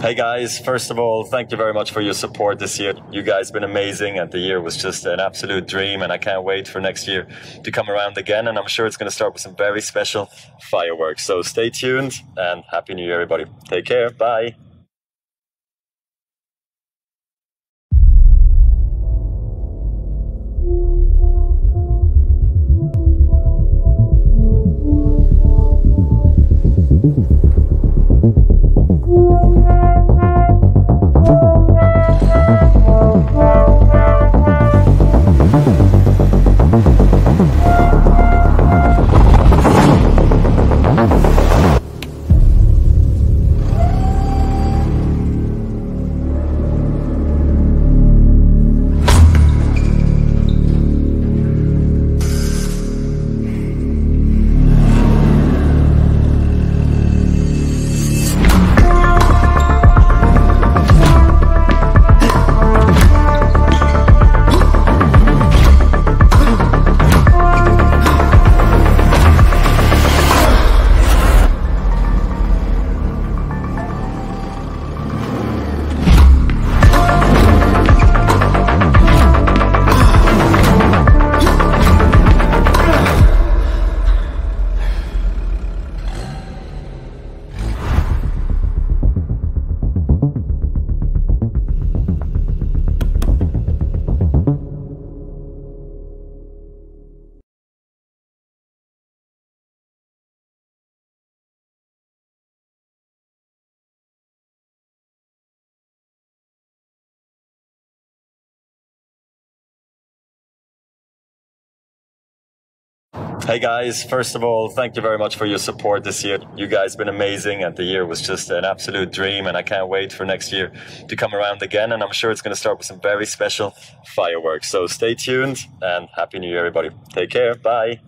Hey guys, first of all, thank you very much for your support this year. You guys have been amazing, and the year was just an absolute dream. And I can't wait for next year to come around again. And I'm sure it's going to start with some very special fireworks. So stay tuned and Happy New Year, everybody. Take care. Bye. Hey guys, first of all, thank you very much for your support this year. You guys have been amazing, and the year was just an absolute dream. And I can't wait for next year to come around again. And I'm sure it's going to start with some very special fireworks. So stay tuned and Happy New Year, everybody. Take care. Bye.